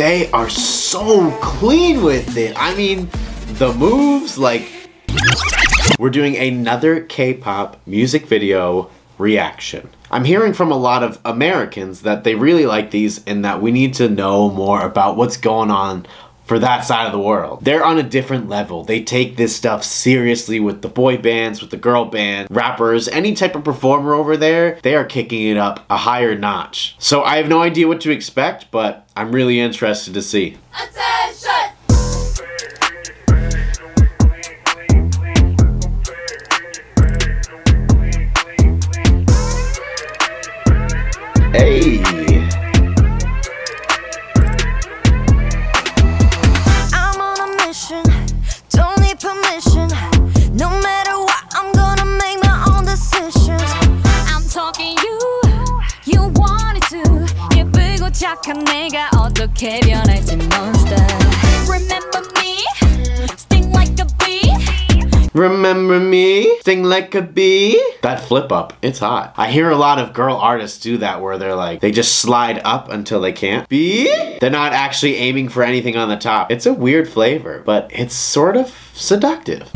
They are so clean with it. I mean, the moves, like, we're doing another K-pop music video reaction. I'm hearing from a lot of Americans that they really like these and that we need to know more about what's going on for that side of the world. They're on a different level. They take this stuff seriously with the boy bands, with the girl band, rappers, any type of performer over there, they are kicking it up a higher notch. So I have no idea what to expect, but I'm really interested to see. Hey! 예쁘고 착한 내가 어떻게 변할지 monster. Remember me, sting like a bee. Remember me? Sing like a bee? That flip up, it's hot. I hear a lot of girl artists do that where they're like, they just slide up until they can't. Bee? They're not actually aiming for anything on the top. It's a weird flavor, but it's sort of seductive.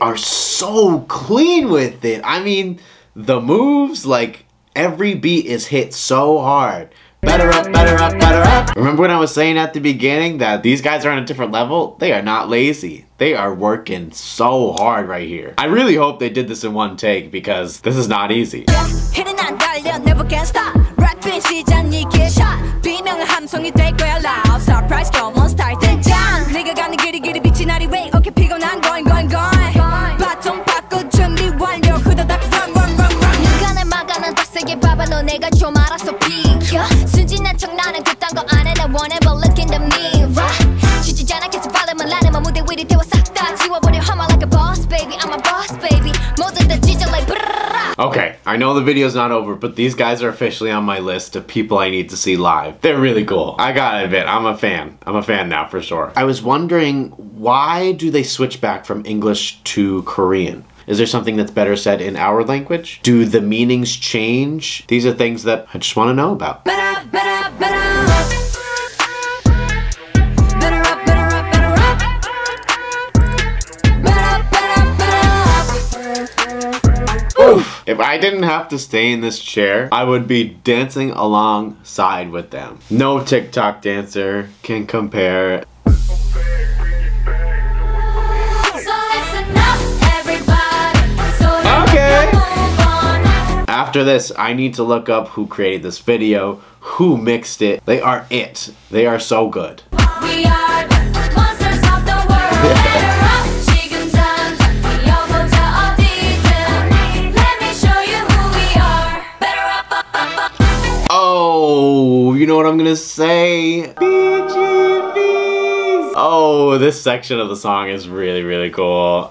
Are so clean with it. I mean, the moves, like, every beat is hit so hard. Batter up, batter up, batter up. Remember when I was saying at the beginning that these guys are on a different level? They are not lazy. They are working so hard right here. I really hope they did this in one take because this is not easy. 순진한 척 나는 그딴 거 안 해. 나 whenever look in the mirror. 지치지 않아 계속 발음을 나는 맘 무대 위를 태워 싹다 지워버려. I'm like a boss, baby. I'm a boss, baby. 모두 다 찢어 like brrrra. Okay, I know the video's not over, but these guys are officially on my list of people I need to see live. They're really cool. I gotta admit, I'm a fan. I'm a fan now for sure. I was wondering, why do they switch back from English to Korean? Is there something that's better said in our language? Do the meanings change? These are things that I just want to know about. If I didn't have to stay in this chair, I would be dancing alongside with them. No TikTok dancer can compare. So listen up, everybody. So that Okay. we can move on. After this, I need to look up who created this video, who mixed it. They are it. They are so good. You know what I'm gonna say? BGVs. Oh, this section of the song is really, really cool.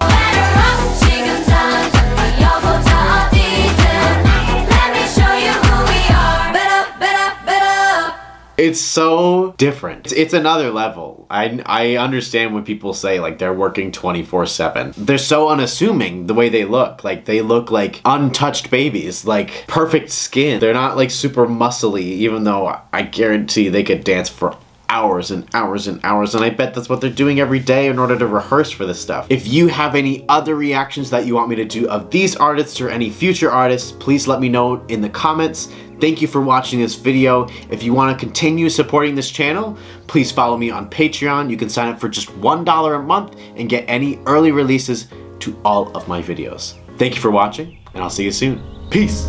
It's so different. It's, it's another level. I, I understand when people say like they're working 24 7. They're so unassuming the way they look. Like they look like untouched babies, like perfect skin. They're not like super muscly, even though I guarantee they could dance for hours and hours and hours and I bet that's what they're doing every day in order to rehearse for this stuff. If you have any other reactions that you want me to do of these artists or any future artists, please let me know in the comments. Thank you for watching this video. If you want to continue supporting this channel, please follow me on Patreon. You can sign up for just $1 a month and get any early releases to all of my videos. Thank you for watching and I'll see you soon. Peace.